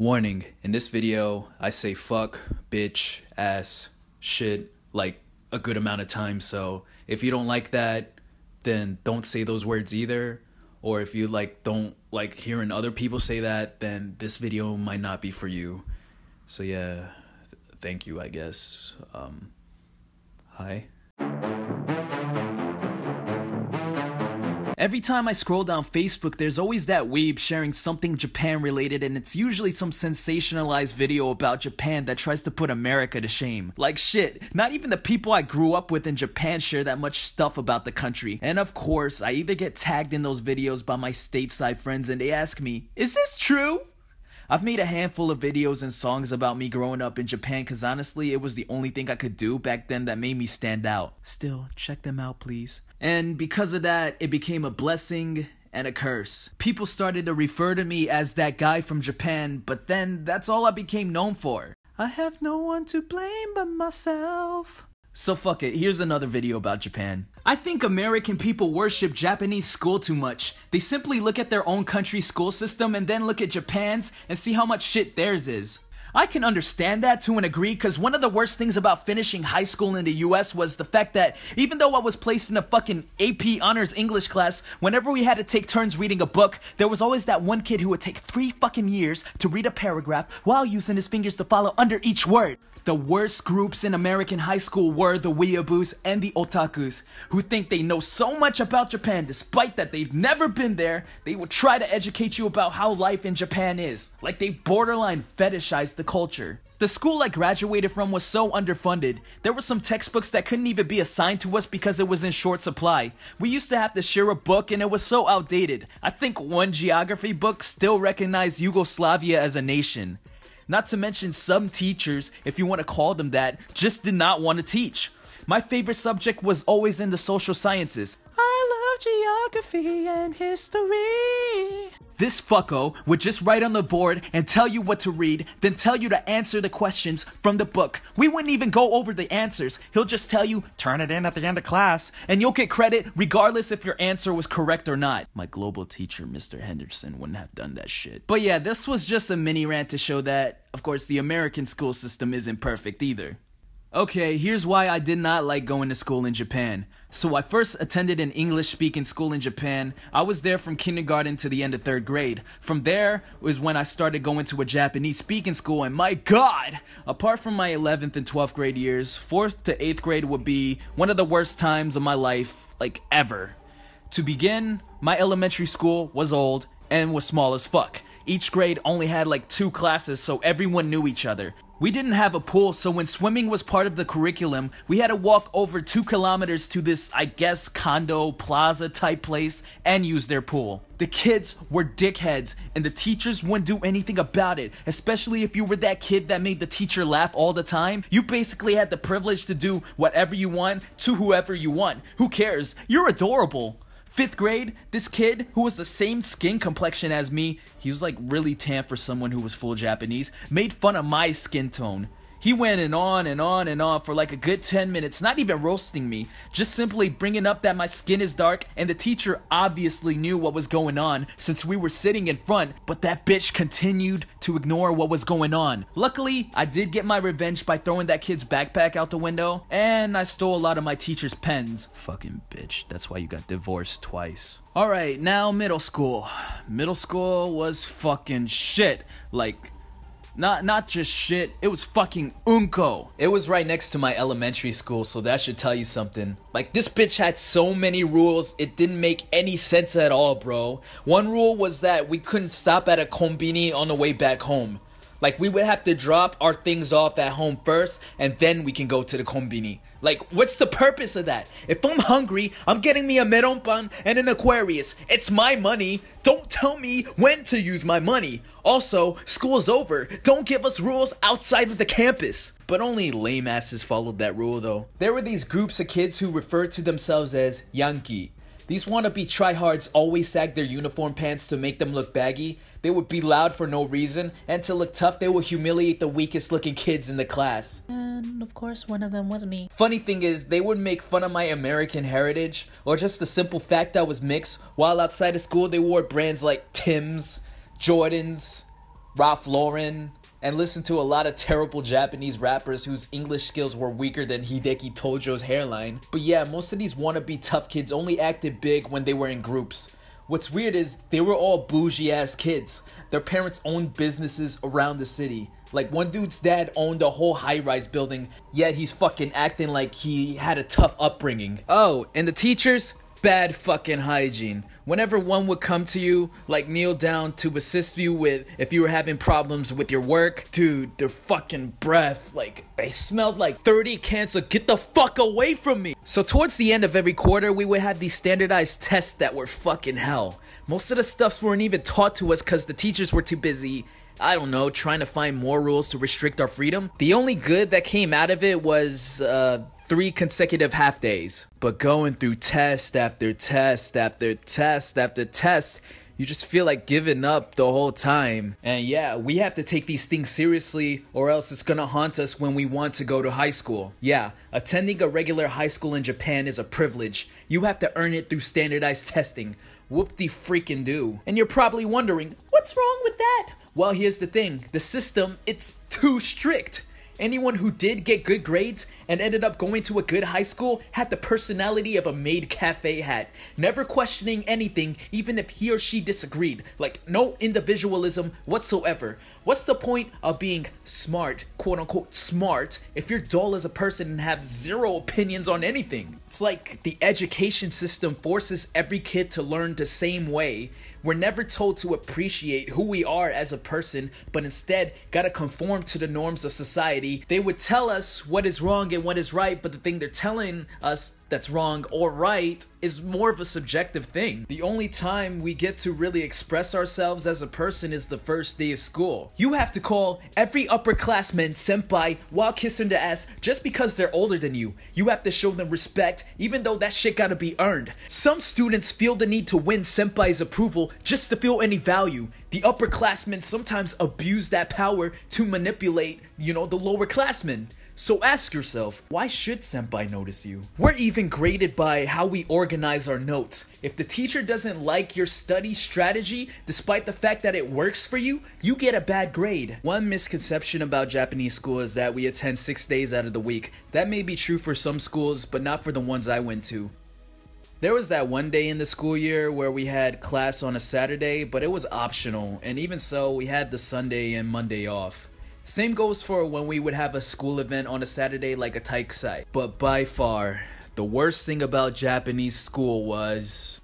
Warning, in this video, I say fuck, bitch, ass, shit, like a good amount of times. So if you don't like that, then don't say those words either. Or if you like don't like hearing other people say that, then this video might not be for you. So yeah, th- thank you, I guess. Um, hi. Every time I scroll down Facebook, there's always that weeb sharing something Japan related, and it's usually some sensationalized video about Japan that tries to put America to shame. Like shit, not even the people I grew up with in Japan share that much stuff about the country. And of course, I either get tagged in those videos by my stateside friends and they ask me, Is this true? I've made a handful of videos and songs about me growing up in Japan because honestly, it was the only thing I could do back then that made me stand out. Still, check them out, please. And because of that, it became a blessing and a curse. People started to refer to me as that guy from Japan, but then that's all I became known for. I have no one to blame but myself. So fuck it, here's another video about Japan. I think American people worship Japanese school too much. They simply look at their own country's school system and then look at Japan's and see how much shit theirs is. I can understand that to an degree because one of the worst things about finishing high school in the US was the fact that even though I was placed in a fucking AP honors English class, whenever we had to take turns reading a book, there was always that one kid who would take three fucking years to read a paragraph while using his fingers to follow under each word. The worst groups in American high school were the weeaboos and the otakus, who think they know so much about Japan despite that they've never been there. They will try to educate you about how life in Japan is, like they borderline fetishize the culture. The school I graduated from was so underfunded. There were some textbooks that couldn't even be assigned to us because it was in short supply. We used to have to share a book and it was so outdated. I think one geography book still recognized Yugoslavia as a nation. Not to mention some teachers, if you want to call them that, just did not want to teach. My favorite subject was always in the social sciences. Geography and history. This fucko would just write on the board and tell you what to read, then tell you to answer the questions from the book. We wouldn't even go over the answers. He'll just tell you, turn it in at the end of class, and you'll get credit regardless if your answer was correct or not. My global teacher, Mr. Henderson, wouldn't have done that shit. But yeah, this was just a mini rant to show that, of course, the American school system isn't perfect either. Okay, here's why I did not like going to school in Japan. So I first attended an English speaking school in Japan. I was there from kindergarten to the end of third grade. From there was when I started going to a Japanese speaking school and my god, apart from my 11th and 12th grade years, 4th to 8th grade would be one of the worst times of my life like ever. To begin, my elementary school was old and was small as fuck. Each grade only had like two classes, so everyone knew each other. We didn't have a pool, so when swimming was part of the curriculum, we had to walk over two kilometers to this, I guess, condo plaza type place and use their pool. The kids were dickheads, and the teachers wouldn't do anything about it, especially if you were that kid that made the teacher laugh all the time. You basically had the privilege to do whatever you want to whoever you want. Who cares? You're adorable. Fifth grade, this kid who was the same skin complexion as me, he was like really tan for someone who was full Japanese, made fun of my skin tone. He went and on and on and on for like a good 10 minutes, not even roasting me, just simply bringing up that my skin is dark, and the teacher obviously knew what was going on since we were sitting in front, but that bitch continued to ignore what was going on. Luckily, I did get my revenge by throwing that kid's backpack out the window, and I stole a lot of my teacher's pens. Fucking bitch, that's why you got divorced twice. Alright, now middle school. Middle school was fucking shit. Like, not not just shit, it was fucking unko. It was right next to my elementary school, so that should tell you something. Like this bitch had so many rules, it didn't make any sense at all, bro. One rule was that we couldn't stop at a kombini on the way back home. Like we would have to drop our things off at home first and then we can go to the kombini. Like what's the purpose of that? If I'm hungry, I'm getting me a meronpan and an Aquarius. It's my money. Don't tell me when to use my money. Also, school's over. Don't give us rules outside of the campus. But only lame asses followed that rule though. There were these groups of kids who referred to themselves as Yankee. These wannabe tryhards always sag their uniform pants to make them look baggy. They would be loud for no reason, and to look tough, they would humiliate the weakest looking kids in the class. And of course, one of them was me. Funny thing is, they would make fun of my American heritage, or just the simple fact that I was mixed, while outside of school they wore brands like Tim's, Jordans, Ralph Lauren, and listened to a lot of terrible Japanese rappers whose English skills were weaker than Hideki Tojo's hairline. But yeah, most of these wannabe tough kids only acted big when they were in groups. What's weird is they were all bougie ass kids. Their parents owned businesses around the city. Like one dude's dad owned a whole high-rise building, yet he's fucking acting like he had a tough upbringing. Oh, and the teachers? Bad fucking hygiene. Whenever one would come to you, like kneel down to assist you with if you were having problems with your work, dude, their fucking breath, like they smelled like 30 cans of get the fuck away from me. So towards the end of every quarter, we would have these standardized tests that were fucking hell. Most of the stuffs weren't even taught to us because the teachers were too busy I don't know, trying to find more rules to restrict our freedom. The only good that came out of it was uh, three consecutive half days. But going through test after test after test after test, you just feel like giving up the whole time. And yeah, we have to take these things seriously or else it's gonna haunt us when we want to go to high school. Yeah, attending a regular high school in Japan is a privilege. You have to earn it through standardized testing. Whoop de freaking do. And you're probably wondering, what's wrong with that? Well, here's the thing the system, it's too strict. Anyone who did get good grades and ended up going to a good high school had the personality of a maid cafe hat, never questioning anything, even if he or she disagreed. Like, no individualism whatsoever. What's the point of being smart, quote unquote smart, if you're dull as a person and have zero opinions on anything? It's like the education system forces every kid to learn the same way. We're never told to appreciate who we are as a person, but instead gotta conform to the norms of society. They would tell us what is wrong and what is right, but the thing they're telling us that's wrong or right is more of a subjective thing. The only time we get to really express ourselves as a person is the first day of school. You have to call every upperclassman senpai while kissing the ass just because they're older than you. You have to show them respect even though that shit gotta be earned. Some students feel the need to win senpai's approval just to feel any value. The upperclassmen sometimes abuse that power to manipulate, you know, the lower classmen. So ask yourself, why should Senpai notice you? We're even graded by how we organize our notes. If the teacher doesn't like your study strategy, despite the fact that it works for you, you get a bad grade. One misconception about Japanese school is that we attend six days out of the week. That may be true for some schools, but not for the ones I went to. There was that one day in the school year where we had class on a Saturday, but it was optional, and even so, we had the Sunday and Monday off. Same goes for when we would have a school event on a Saturday like a Taiikusai. But by far, the worst thing about Japanese school was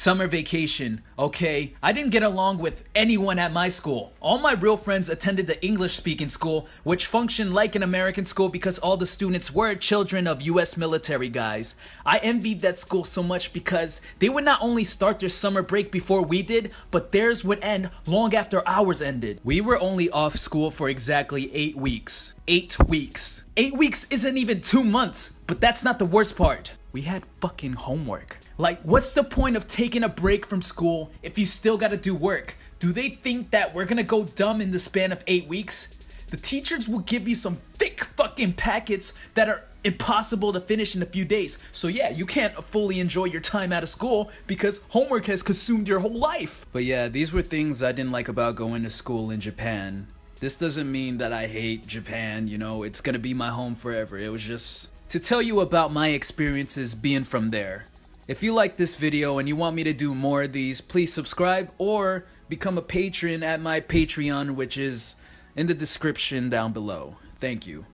Summer vacation, okay? I didn't get along with anyone at my school. All my real friends attended the English speaking school, which functioned like an American school because all the students were children of US military guys. I envied that school so much because they would not only start their summer break before we did, but theirs would end long after ours ended. We were only off school for exactly eight weeks. Eight weeks. Eight weeks isn't even two months, but that's not the worst part. We had fucking homework. Like, what's the point of taking a break from school if you still gotta do work? Do they think that we're gonna go dumb in the span of eight weeks? The teachers will give you some thick fucking packets that are impossible to finish in a few days. So yeah, you can't fully enjoy your time out of school because homework has consumed your whole life. But yeah, these were things I didn't like about going to school in Japan. This doesn't mean that I hate Japan, you know, it's gonna be my home forever. It was just to tell you about my experiences being from there. If you like this video and you want me to do more of these, please subscribe or become a patron at my Patreon, which is in the description down below. Thank you.